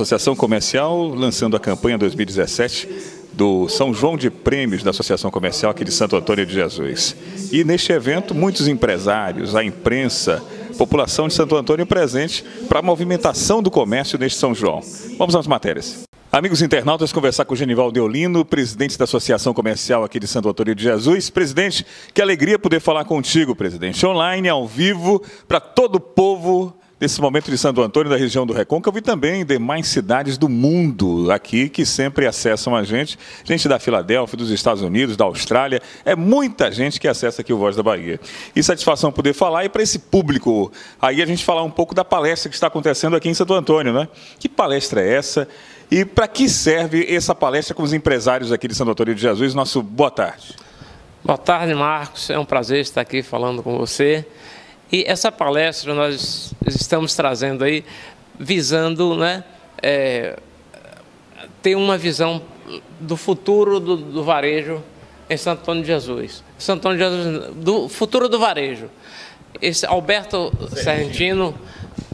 Associação Comercial lançando a campanha 2017 do São João de Prêmios da Associação Comercial aqui de Santo Antônio de Jesus. E neste evento, muitos empresários, a imprensa, população de Santo Antônio presente para a movimentação do comércio neste São João. Vamos às matérias. Amigos internautas, conversar com o Genival Deolino, presidente da Associação Comercial aqui de Santo Antônio de Jesus. Presidente, que alegria poder falar contigo, presidente. Online, ao vivo, para todo o povo desse momento de Santo Antônio, da região do Recôncavo e também demais cidades do mundo aqui que sempre acessam a gente. Gente da Filadélfia, dos Estados Unidos, da Austrália. É muita gente que acessa aqui o Voz da Bahia. E satisfação poder falar e para esse público aí a gente falar um pouco da palestra que está acontecendo aqui em Santo Antônio, né? Que palestra é essa? E para que serve essa palestra com os empresários aqui de Santo Antônio de Jesus? Nosso boa tarde. Boa tarde, Marcos. É um prazer estar aqui falando com você. E essa palestra nós estamos trazendo aí, visando né, é, ter uma visão do futuro do, do, varejo em Santo Antônio de Jesus. Santo Antônio de Jesus, do futuro do varejo. Esse Alberto Serrentino,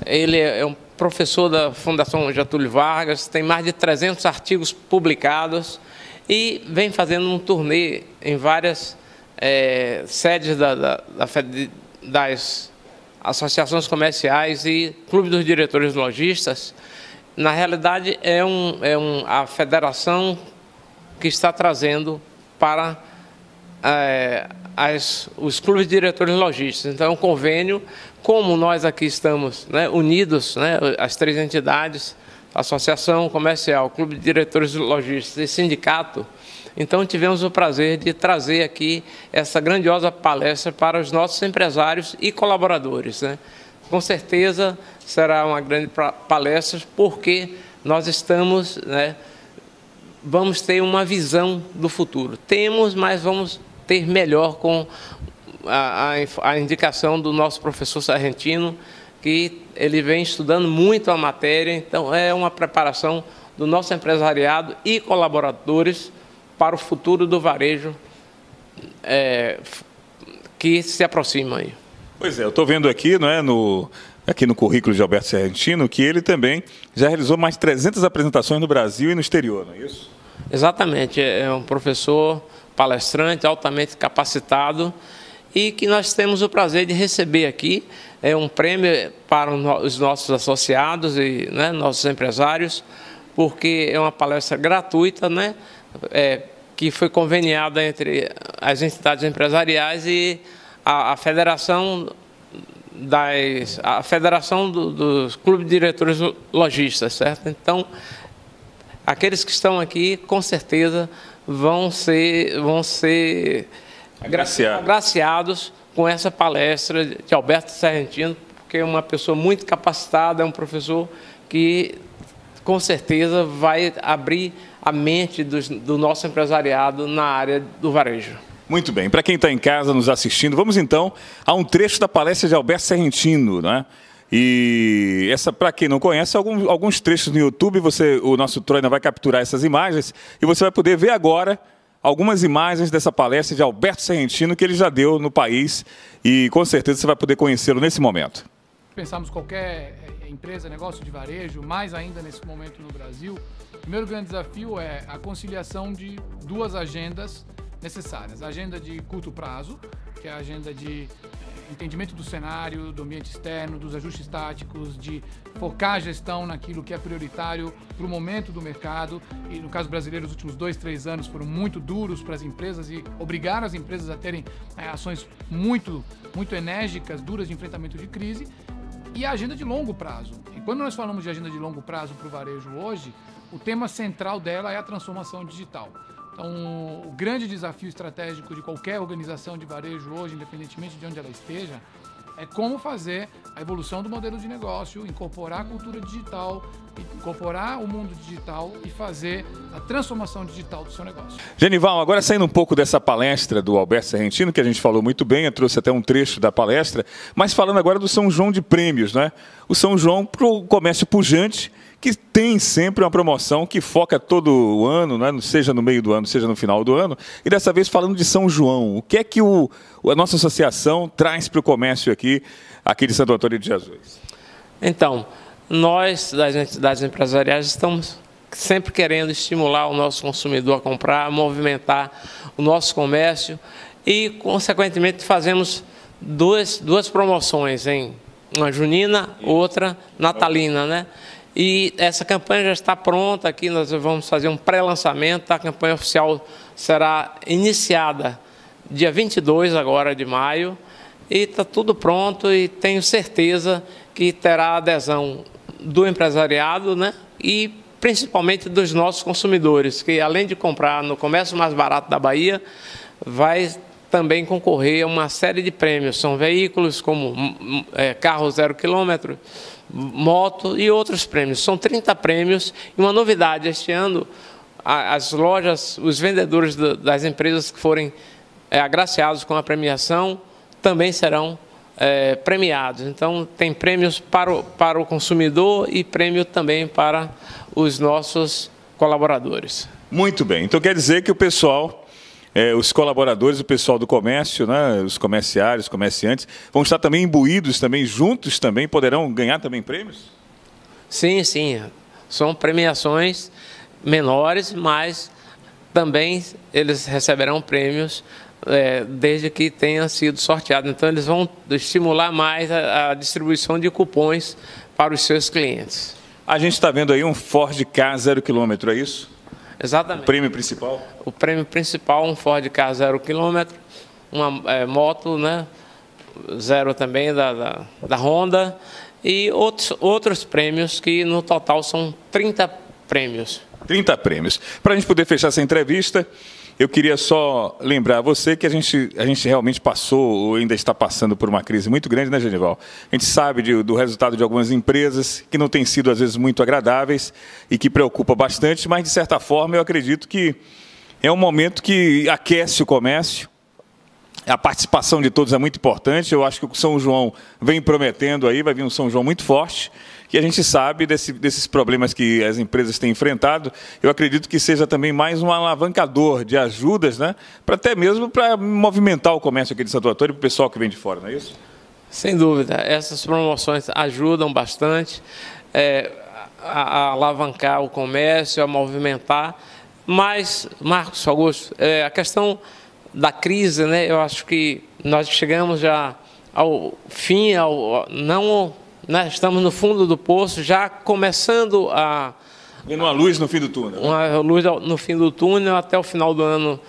ele é um professor da Fundação Getúlio Vargas, tem mais de 300 artigos publicados e vem fazendo um turnê em várias é, sedes da, da, da, das associações comerciais e clube dos diretores lojistas. Na realidade, é, um, é um, a federação que está trazendo para é, as, os clubes diretores lojistas. Então, é um convênio, como nós aqui estamos né, unidos, né, as três entidades, Associação Comercial, Clube de Diretores Lojistas e Sindicato, então tivemos o prazer de trazer aqui essa grandiosa palestra para os nossos empresários e colaboradores. Né? Com certeza será uma grande palestra, porque nós estamos, né, vamos ter uma visão do futuro. Temos, mas vamos ter melhor com a, a, a indicação do nosso professor Sargentino, que ele vem estudando muito a matéria, então é uma preparação do nosso empresariado e colaboradores para o futuro do varejo é, que se aproxima aí. Pois é, eu estou vendo aqui, não é, no, aqui no currículo de Alberto Serrentino, que ele também já realizou mais de 300 apresentações no Brasil e no exterior, não é isso? Exatamente, é um professor palestrante altamente capacitado e que nós temos o prazer de receber aqui é um prêmio para os nossos associados e né, nossos empresários, porque é uma palestra gratuita, né, é, que foi conveniada entre as entidades empresariais e a, a Federação das a Federação do, dos Clubes de Diretores Lojistas, certo? Então, aqueles que estão aqui, com certeza, vão ser, vão ser Agraciado. agraciados com essa palestra de Alberto Serrentino, porque é uma pessoa muito capacitada, é um professor que com certeza vai abrir a mente do, do nosso empresariado na área do varejo. Muito bem. Para quem está em casa nos assistindo, vamos então a um trecho da palestra de Alberto Serrentino, né? E essa, para quem não conhece, alguns, alguns trechos no YouTube, você, o nosso Troina vai capturar essas imagens e você vai poder ver agora algumas imagens dessa palestra de Alberto Serrentino que ele já deu no país e com certeza você vai poder conhecê-lo nesse momento. Pensamos qualquer eh, empresa, negócio de varejo, mais ainda nesse momento no Brasil, o primeiro grande desafio é a conciliação de duas agendas necessárias. A agenda de curto prazo, que é a agenda de entendimento do cenário, do ambiente externo, dos ajustes táticos, de focar a gestão naquilo que é prioritário para o momento do mercado. E no caso brasileiro, os últimos dois, três anos foram muito duros para as empresas e obrigaram as empresas a terem é, ações muito, muito enérgicas, duras de enfrentamento de crise. E a agenda de longo prazo. E quando nós falamos de agenda de longo prazo para o varejo hoje, o tema central dela é a transformação digital. Então, o grande desafio estratégico de qualquer organização de varejo hoje, independentemente de onde ela esteja, é como fazer a evolução do modelo de negócio, incorporar a cultura digital, incorporar o mundo digital e fazer a transformação digital do seu negócio. Genival, agora saindo um pouco dessa palestra do Alberto Serrentino, que a gente falou muito bem, eu trouxe até um trecho da palestra, mas falando agora do São João de Prêmios, né? O São João para o comércio pujante que tem sempre uma promoção que foca todo o ano, né? seja no meio do ano, seja no final do ano. E dessa vez falando de São João, o que é que o, a nossa associação traz para o comércio aqui, aqui de Santo Antônio de Jesus? Então, nós, das entidades empresariais, estamos sempre querendo estimular o nosso consumidor a comprar, a movimentar o nosso comércio e, consequentemente, fazemos duas, duas promoções, em uma junina, outra natalina, né? E essa campanha já está pronta aqui, nós vamos fazer um pré-lançamento, a campanha oficial será iniciada dia 22 agora de maio, e está tudo pronto e tenho certeza que terá adesão do empresariado, né? E principalmente dos nossos consumidores, que além de comprar no comércio mais barato da Bahia, vai também concorrer a uma série de prêmios. São veículos como é, carro zero quilômetro, moto e outros prêmios. São 30 prêmios e uma novidade este ano, as lojas, os vendedores das empresas que forem é, agraciados com a premiação também serão é, premiados. Então, tem prêmios para o, para o consumidor e prêmio também para os nossos colaboradores. Muito bem. Então, quer dizer que o pessoal é, os colaboradores, o pessoal do comércio, né, os comerciários, comerciantes, vão estar também imbuídos, também juntos também, poderão ganhar também prêmios? Sim, sim. São premiações menores, mas também eles receberão prêmios é, desde que tenha sido sorteado. Então, eles vão estimular mais a, a distribuição de cupons para os seus clientes. A gente está vendo aí um Ford K zero quilômetro, é isso? Exatamente. O prêmio principal? O prêmio principal, um Ford K zero quilômetro, uma é, moto, né? Zero também da, da, da Honda e outros, outros prêmios que no total são 30 prêmios. 30 prêmios. Para a gente poder fechar essa entrevista, eu queria só lembrar a você que a gente, a gente realmente passou, ou ainda está passando por uma crise muito grande, né, Genival? A gente sabe de, do resultado de algumas empresas que não têm sido, às vezes, muito agradáveis e que preocupa bastante, mas, de certa forma, eu acredito que é um momento que aquece o comércio, a participação de todos é muito importante. Eu acho que o São João vem prometendo aí, vai vir um São João muito forte que a gente sabe desse, desses problemas que as empresas têm enfrentado. Eu acredito que seja também mais um alavancador de ajudas, né? Para até mesmo para movimentar o comércio aqui de Santo Antônio para o pessoal que vem de fora, não é isso? Sem dúvida. Essas promoções ajudam bastante é, a, a, alavancar o comércio, a movimentar. Mas, Marcos Augusto, é, a questão da crise, né? Eu acho que nós chegamos já ao fim, ao, não né, estamos no fundo do poço, já começando a. Vendo uma luz no fim do túnel. Uma luz no fim do túnel, até o final do ano,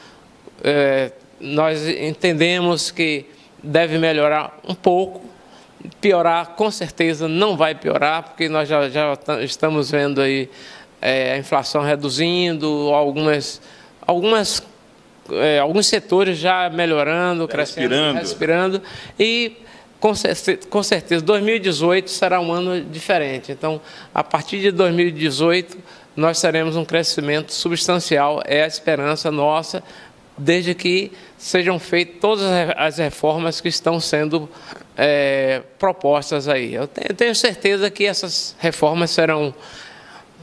é, nós entendemos que deve melhorar um pouco. Piorar, com certeza, não vai piorar, porque nós já, já estamos vendo aí é, a inflação reduzindo, algumas, algumas, é, alguns setores já melhorando, crescendo, respirando. respirando e com certeza, 2018 será um ano diferente. Então, a partir de 2018, nós teremos um crescimento substancial, é a esperança nossa, desde que sejam feitas todas as reformas que estão sendo é, propostas aí. Eu tenho certeza que essas reformas serão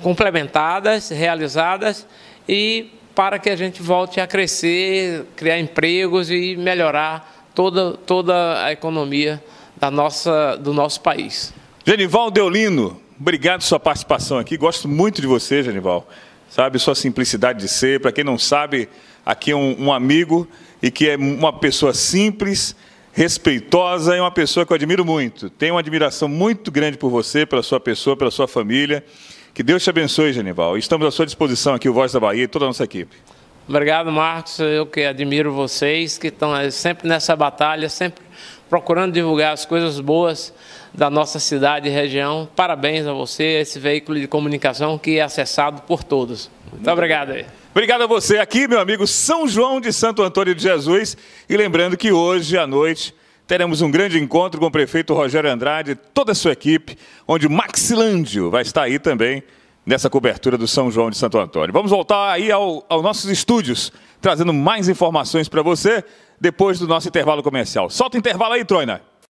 complementadas, realizadas e para que a gente volte a crescer, criar empregos e melhorar toda, toda a economia da nossa, do nosso país. Genival Deolino, obrigado pela sua participação aqui. Gosto muito de você, Genival. Sabe, sua simplicidade de ser. Para quem não sabe, aqui é um, um amigo e que é uma pessoa simples, respeitosa e uma pessoa que eu admiro muito. Tenho uma admiração muito grande por você, pela sua pessoa, pela sua família. Que Deus te abençoe, Genival. Estamos à sua disposição aqui, o Voz da Bahia e toda a nossa equipe. Obrigado, Marcos. Eu que admiro vocês, que estão sempre nessa batalha, sempre procurando divulgar as coisas boas da nossa cidade e região. Parabéns a você, esse veículo de comunicação que é acessado por todos. Muito obrigado aí. Obrigado a você aqui, meu amigo São João de Santo Antônio de Jesus. E lembrando que hoje à noite teremos um grande encontro com o prefeito Rogério Andrade e toda a sua equipe, onde Maxilândio vai estar aí também nessa cobertura do São João de Santo Antônio. Vamos voltar aí ao, aos nossos estúdios, trazendo mais informações para você depois do nosso intervalo comercial. Solta o intervalo aí, Troina.